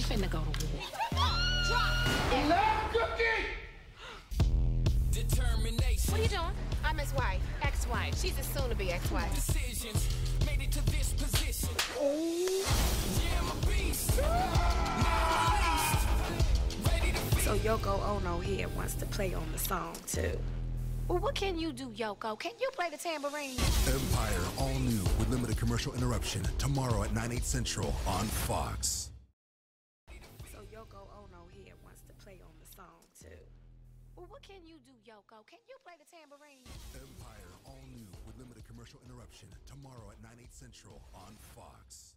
We finna go to war. Love cookie! Determination. What are you doing? I'm his wife, ex-wife. She's a soon-to-be ex-wife. Decisions made it to this position. Yeah, I'm a beast. Now released. Ready to feast. So Yoko Ono here wants to play on the song too. Well, what can you do, Yoko? Can you play the tambourine? Empire, all new with limited commercial interruption. Tomorrow at 9, 8 central on Fox. Can you do, Yoko? Oh? Can you play the tambourine? Empire, all new with limited commercial interruption. Tomorrow at 9, 8 central on Fox.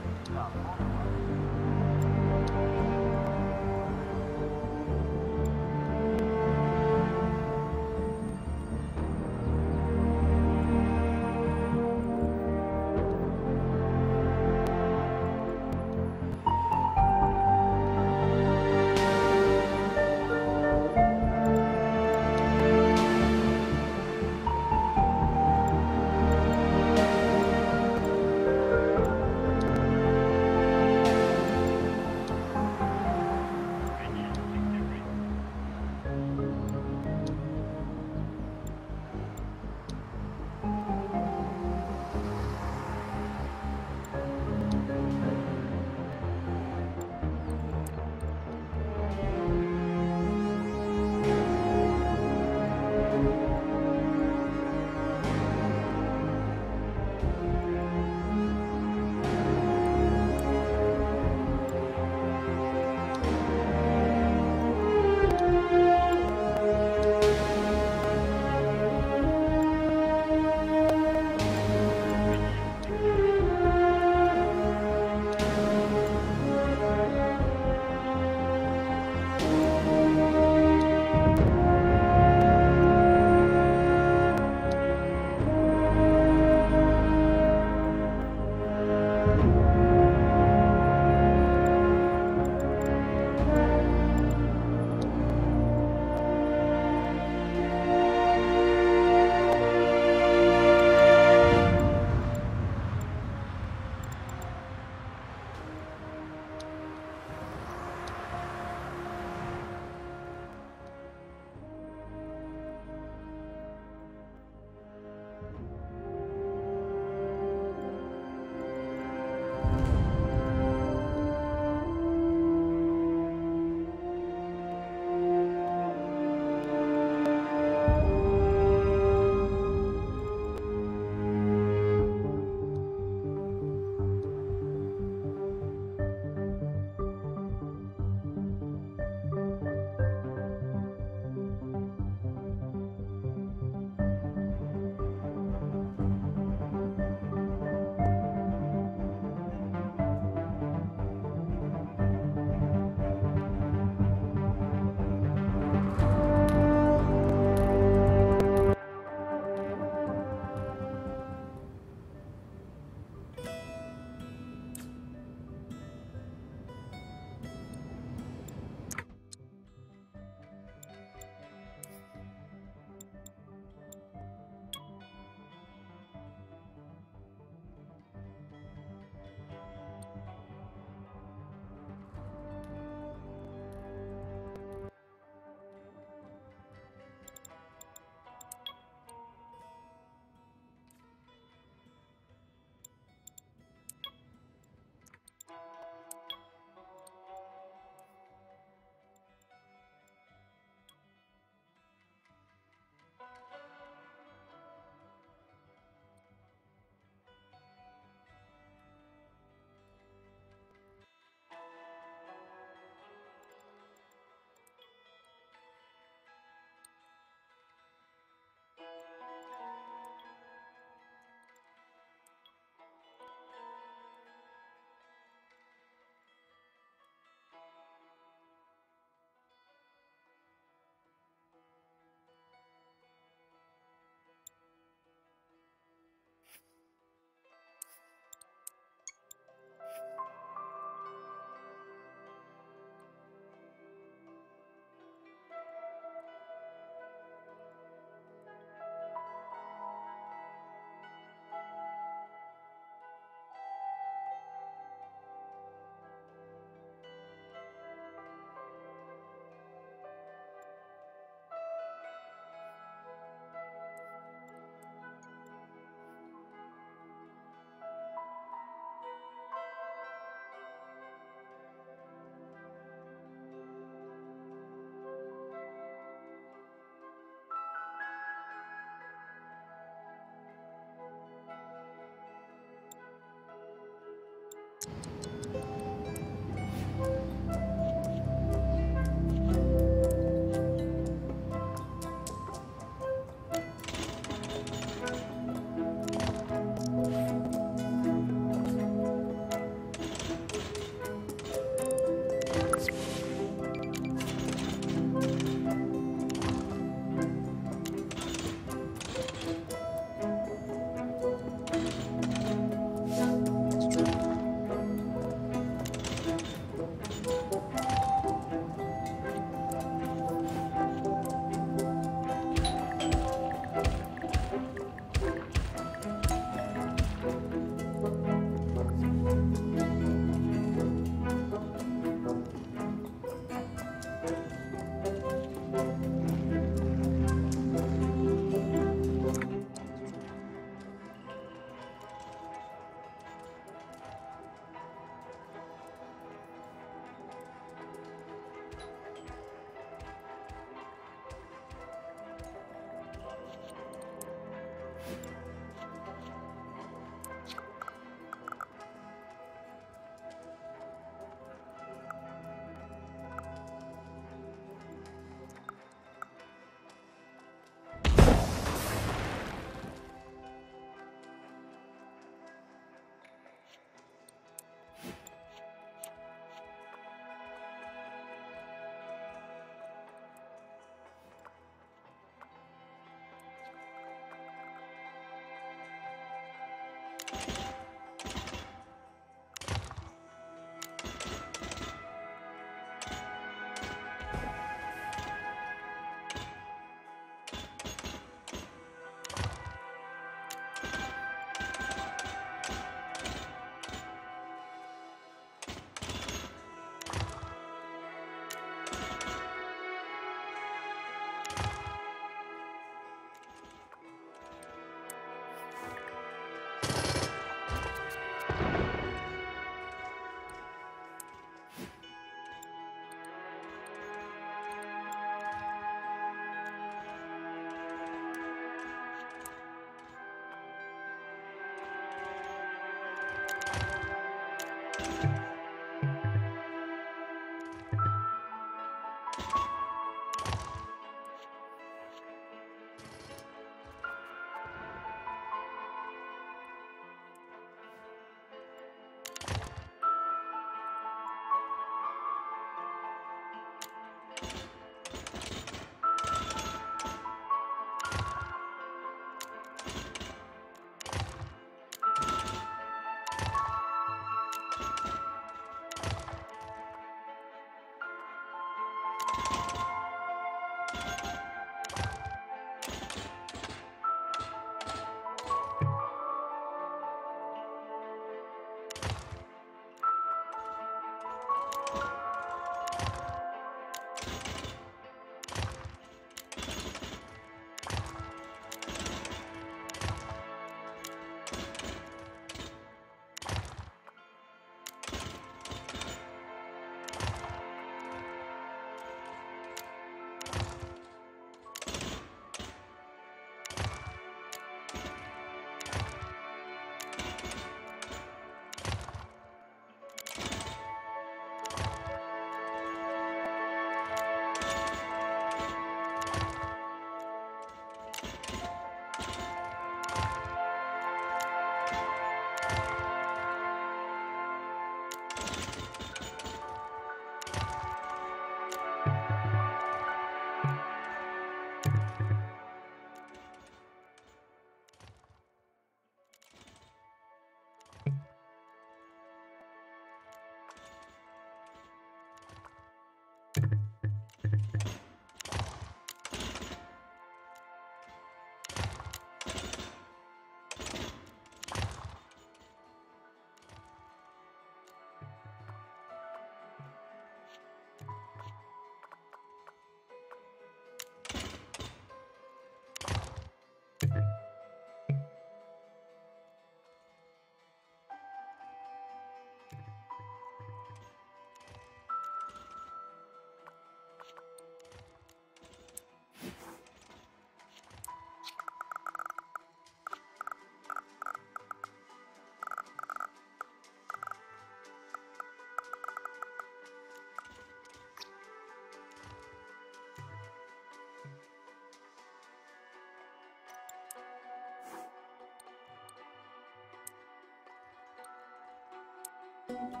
Rich.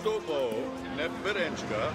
Backstopo, Neferenchka,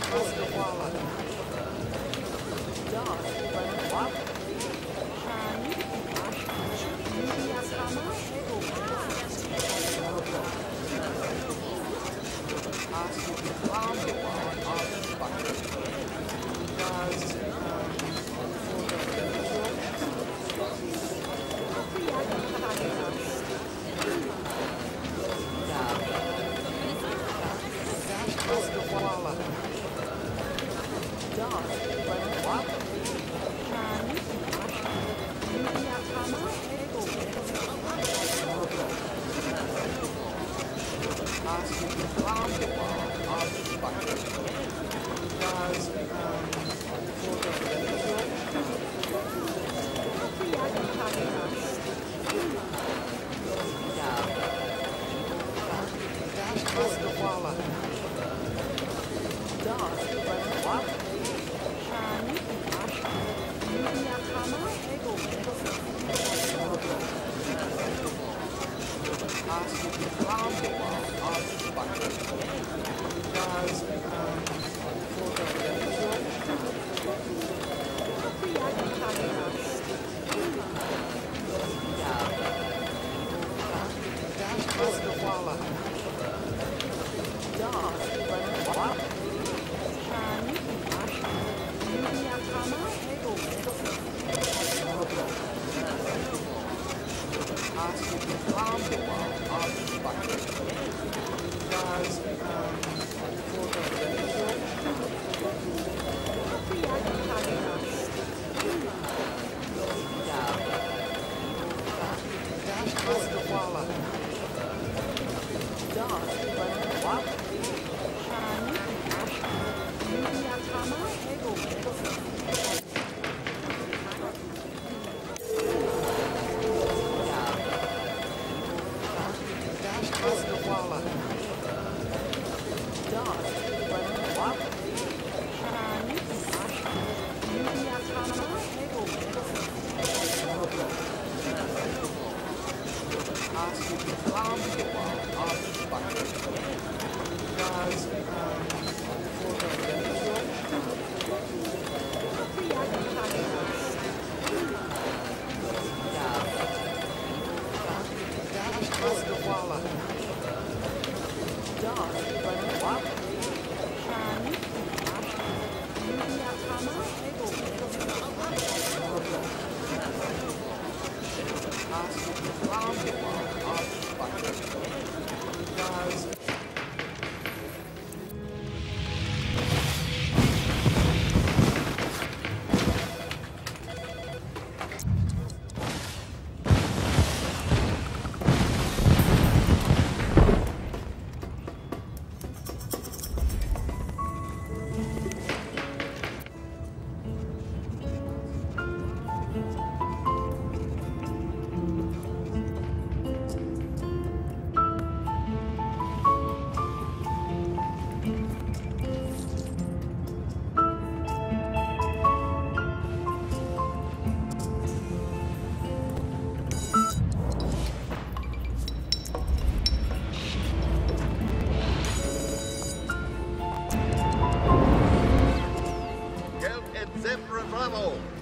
Geld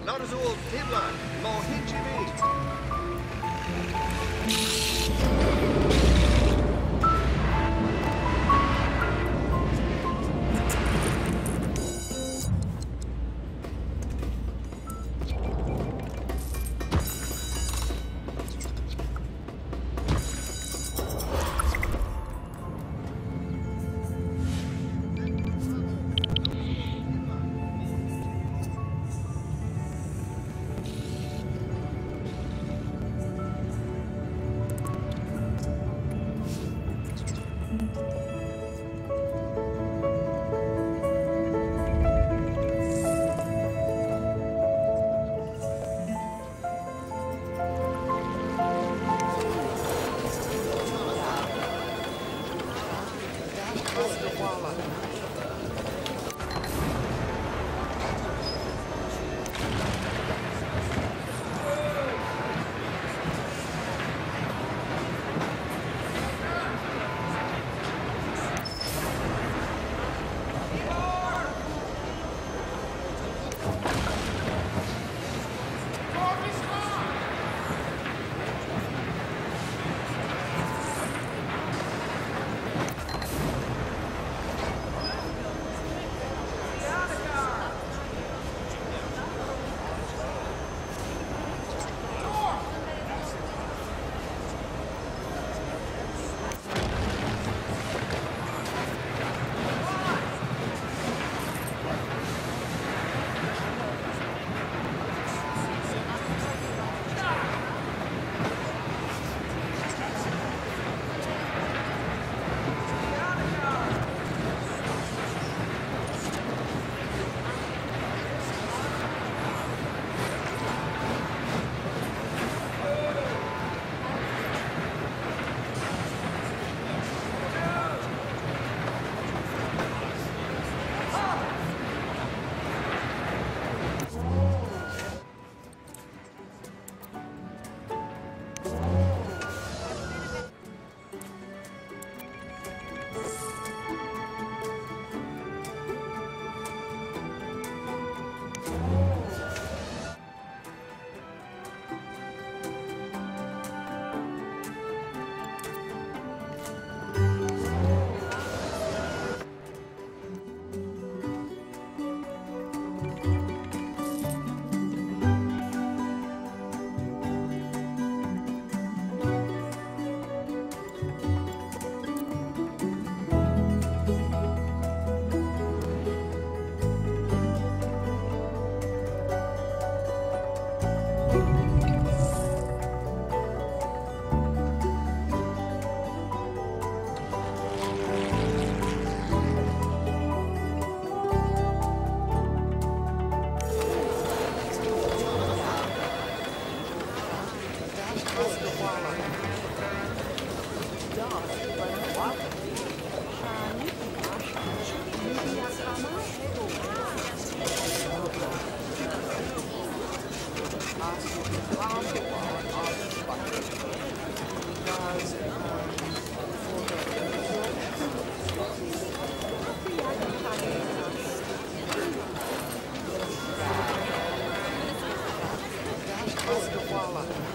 Bravo. Narzul Tibla. Mohichini. fala.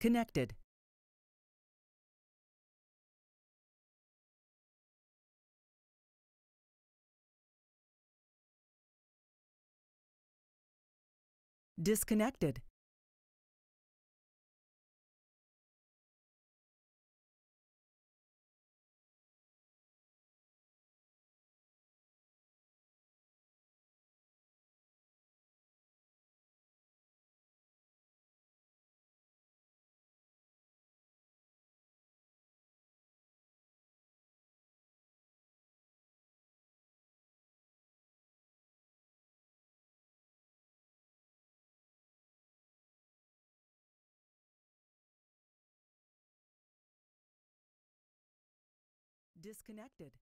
Connected. Disconnected. Disconnected.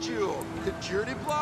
Alfie Quadru, Kajurdiplov,